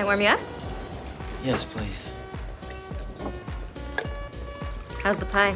Can I warm you up? Yes, please. How's the pie?